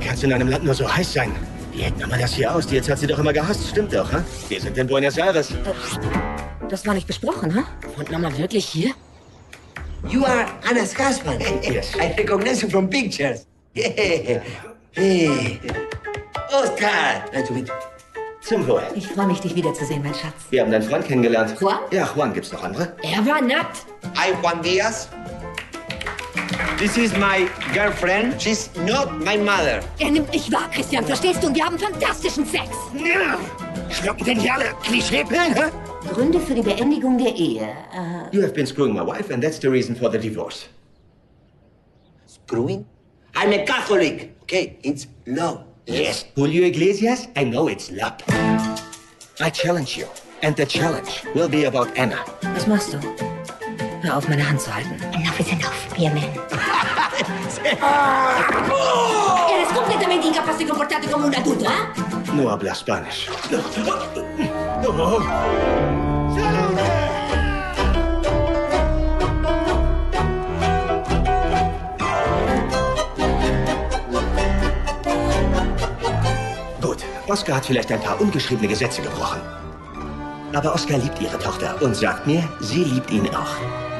muss in einem Land nur so heiß sein? Wie hält man das hier aus? Die jetzt hat sie doch immer gehasst. Stimmt doch, hä? Wir sind in Buenos Aires. Das war nicht besprochen, hä? Und Mama wirklich hier? You are Anna's husband. Yes. I recognize you from pictures. Yeah. Hey. Oscar. Nice to meet you. Zum Wohl. Ich freue mich, dich wiederzusehen, mein Schatz. Wir haben deinen Freund kennengelernt. Juan? Ja, Juan. Gibt's noch andere? Er war nackt. I'm Juan Diaz. This is my girlfriend. She's not my mother. Er nimmt mich wahr, Christian, verstehst du? Und wir haben fantastischen Sex. Ja. Schlucken denn hier alle Klischeepillen, hä? Gründe für die Beendigung der Ehe. Äh, You have been screwing my wife and that's the reason for the divorce. Screwing? I'm a Catholic. Okay, it's love. Yes. Julio Iglesias, I know it's love. I challenge you. And the challenge will be about Anna. was machst du? Hör auf, meine Hand zu halten. Enough is enough, be a man. Eres completamente incapaz de comportarte como un adulto, ¿eh? No habla Spanish. Gut, Oscar hat vielleicht ein paar ungeschriebene Gesetze gebrochen. Aber Oscar liebt ihre Tochter und sagt mir, sie liebt ihn auch.